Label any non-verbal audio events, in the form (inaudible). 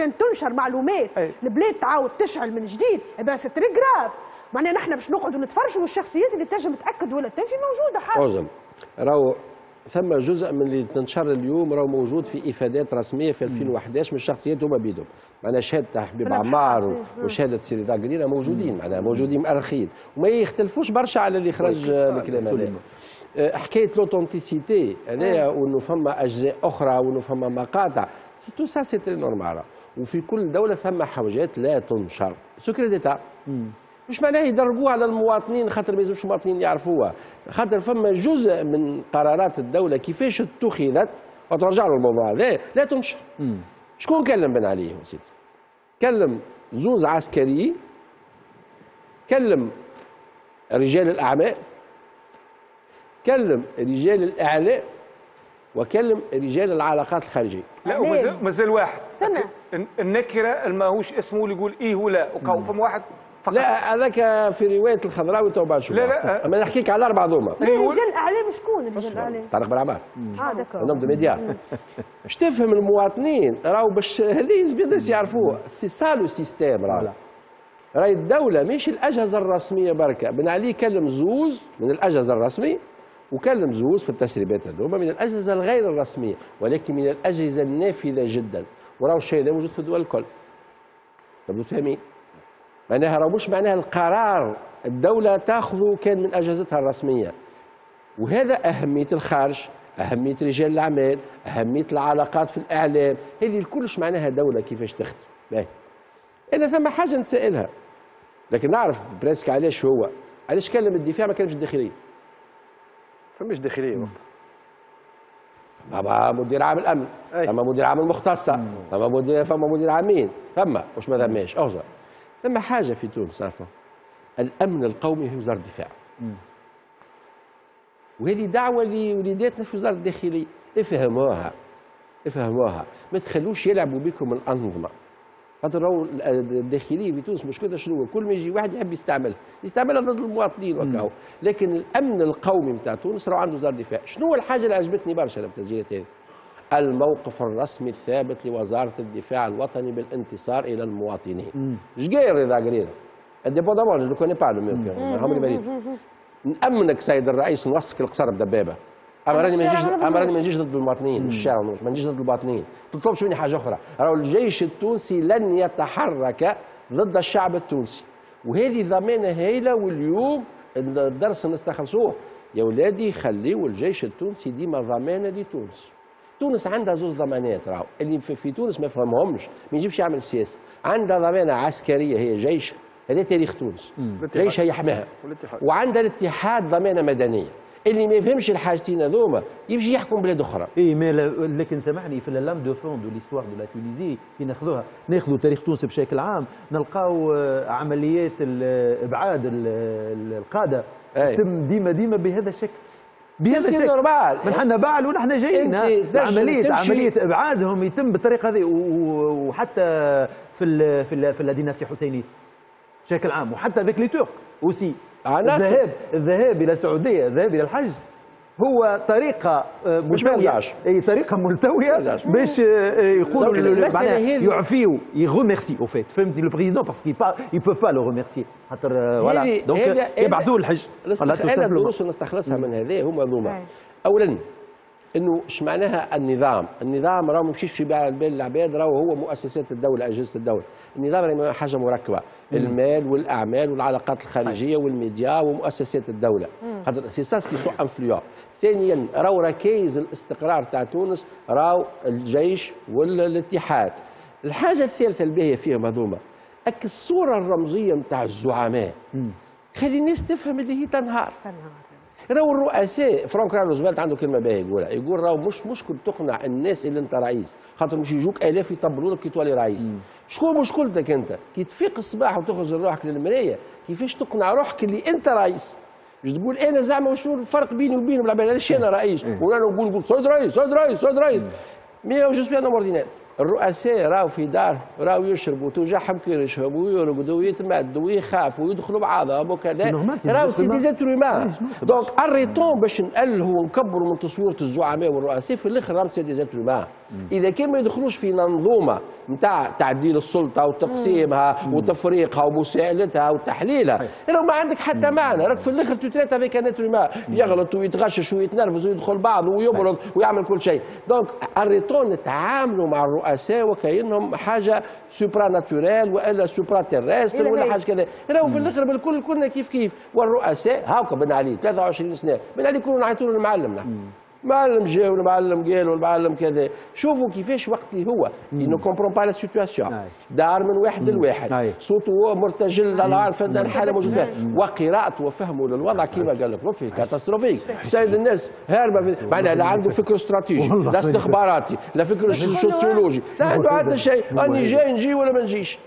كان تنشر معلومات أي. البلاد تعاود تشعل من جديد. بس c'est très grave معناها نحن باش نقعدوا نتفرجوا والشخصيات اللي تنجم تأكد ولا تنفي موجودة حاجة أعظم. راهو ثم جزء من اللي تنشر اليوم راهو موجود في إفادات رسمية في 2011 من الشخصيات هما بيدهم. معناها شهادة حبيب. عمار. وشهادة سي رضا قريرة موجودين. معناها موجودين مؤرخين وما يختلفوش برشا على اللي خرج الكلام هذا آه، حكاية l'authenticité هذايا وانه فما أجزاء أخرى وانه فما مقاطع. c'est tout ça c'est très normal وفي كل دولة ثم حاجات لا تنشر. secret d'État مش معناه يدربوها على المواطنين خاطر ما يلزمش المواطنين يعرفوها خاطر فما جزء من قرارات الدولة كيفاش اتخذت وترجع له الموضوع. لا لا تنشر. شكون كلم بن علي يا سيدي؟ كلم زوز عسكري كلم رجال الأعمال كلم رجال الاعلاء وكلم رجال العلاقات الخارجية. لا مازال واحد. سنة. الن- النكرة اللي ماهوش اسمه اللي يقول إيه ولا. فما واحد فقط. لا هذاك في رواية الخضراوي تو بعد شوية لا، لا. أما نحكيك على الاربعه ذوما. رجال الاعلام شكون؟ رجال الاعلام؟ طارق بن عمار آه en tant qu'homme de média. باش (laughs) تفهم المواطنين؟ راهو باش هذه الناس يعرفوها c'est ça le système راه راهي الدولة مش الأجهزة الرسمية بركة. بن علي كلم زوز من الأجهزة الرسمية وكلم زوز في التسريبات هذوما من الأجهزة الغير الرسمية ولكن من الأجهزة النافذة جدا. وراهو الشيء هذا موجود في الدول الكل. تبدو فاهمين معناها راه مش معناها القرار الدولة تاخذه كان من أجهزتها الرسمية. وهذا أهمية الخارج أهمية رجال الأعمال أهمية العلاقات في الإعلام. هذه الكلش معناها دولة كيفاش تخدم. أنا ثم حاجة نتسائلها لكن نعرف بريسك علاش هو. علاش كلم الدفاع ما كلمش الداخلية فماش داخليه وقت فما مدير عام الأمن أي. فما مدير عام المختصة فما مدير فما مدير عامين فما. مش ما ثماش أوزر ثم حاجة في تونس عارفة الأمن القومي في وزارة الدفاع. وهذه دعوة لوليداتنا في وزارة الداخلية. افهموها. افهموها. ما تخلوش يلعبوا بكم الأنظمة. خاطر راهو الداخليه في تونس مشكلتها شنو هو؟ كل ما يجي واحد يحب يستعملها يستعملها ضد المواطنين وكاو. لكن الأمن القومي نتاع تونس راهو عنده وزارة الدفاع. شنو هو الحاجة اللي عجبتني برشا في التسجيلات هذه الموقف الرسمي الثابت لوزارة الدفاع الوطني بالانتصار إلى المواطنين. جاي رضا قريرة indépendamment je connais pas لو عمري ما نامنك سيد الرئيس نوصلك القصر بدبابه أما راني ما نجيش راني نضمنوش. ما نجيش ضد المواطنين مش الشارع ما نجيش ضد المواطنين. ما تطلبش مني حاجة أخرى؟ راهو الجيش التونسي لن يتحرك ضد الشعب التونسي. وهذه ضمانة هايلة واليوم الدرس نستخلصوه يا ولادي خليوا الجيش التونسي ديما ضمانة لتونس. تونس عندها زوج ضمانات راهو. اللي في, في تونس ما فهمهمش ما يجيش يعمل سياسة. عندها ضمانة عسكرية هي جيش. هذا تاريخ تونس. جيش يحميها. وعندها الاتحاد ضمانة مدنية. اللي ما يفهمش الحاجتين هذوما يمشي يحكم بلاد أخرى. اي mais لكن سامحني في lame de fond de l'histoire de la Tunisie كي ناخذوها ناخذوا تاريخ تونس بشكل عام نلقاو آه، عمليات إبعاد ال- ال- القادة. تتم ديما ديما بهذا الشكل بهذا normal من حنا باعل ونحن جايين. عمليه عملية إبعادهم يتم بالطريقة هذه وحتى في ال في ال في ال dynastie الحسينيه بشكل عام وحتى avec les Turcs aussi. عناصر. الذهاب الذهاب إلى السعودية الذهاب إلى الحج هو طريقة آه، مش ما ملتوية. يرجعش. إي طريقة ملتوية. باش آه، يقولوا معناها هذه- يعفيوا ي remercier en fait فهمتني le président parce que ils peuvent pas le remercier خاطر آه، voilà donc يبعثوه الحج أنا. الدروس اللي نستخلصها من هذا هما ذوما أي. اولا إنه إيش معناها النظام؟ النظام راه ما يمشيش في بال العباد راه هو مؤسسات الدولة أجهزة الدولة، النظام راه حاجة مركبة، المال والأعمال والعلاقات الخارجية والميديا ومؤسسات الدولة، خاطر c'est ça ce qui influence. ثانيا راهو ركائز الاستقرار تاع تونس راهو الجيش والاتحاد. الحاجة الثالثة الباهيه فيهم هذوما أك الصورة الرمزية نتاع الزعماء. خلي الناس تفهم اللي هي تنهار. راهو الرؤساء فرانك روزفلت عنده كلمة باهية يقولها يقول راهو مش مشكل تقنع الناس اللي انت رئيس خاطر مش يجوك آلاف يطبلوا لك كي تولي رئيس. شكون مشكلتك انت؟ كي تفيق الصباح وتخرج روحك للمراية كيفاش تقنع روحك اللي انت رئيس؟ مش تقول أنا زعما وشو الفرق بيني وبينهم العباد علاش أنا رئيس. وأنا نقول نقول سيد رئيس سيد رئيس سيد رئيس. mais je suis un ordinaire الرؤساء راهو في دار راهو يشربوا توجعهم كرشهم ويرقدوا ويتمدوا ويخافوا ويدخلوا بعضهم وكذا. راهو c'est des. êtres donc arrêtons باش نألهوا ونكبروا من تصويره الزعماء والرؤساء في الأخر راهم c'est des êtres إذا كان ما يدخلوش في منظومه نتاع تعديل السلطة وتقسيمها وتفريقها ومساءلتها وتحليلها. راهو ما عندك حتى معنى راك في الأخر ت traite avec un être يغلط ويتغشش ويتنرفز ويدخل بعض ويبرد ويعمل كل شيء. donc arrêtons نتعاملوا مع الرؤساء وكأنهم حاجة supranaturelle وإلا supraterrestre ولا. حاجة كذا. راهو في الآخر بالكل كلنا كيف كيف. والرؤساء هاكا بن علي 23 سنة. بن علي كنا نعيطوا له المعلم نحن معلم جا والمعلم قال والمعلم كذا. شوفوا كيفاش وقت اللي هو ne comprend pas la situation أي. دار من واحد لواحد. أي. صوته هو مرتجل لا عارف ان الحاله موجود فيها وقراءته وفهمه للوضع كما قال لك. لطفي catastrophique. سيد الناس هاربه معناها لا عنده فكر استراتيجي. لا استخباراتي لا فكر سوسيولوجي. لا. عنده حتى شيء أني جاي نجي ولا ما نجيش؟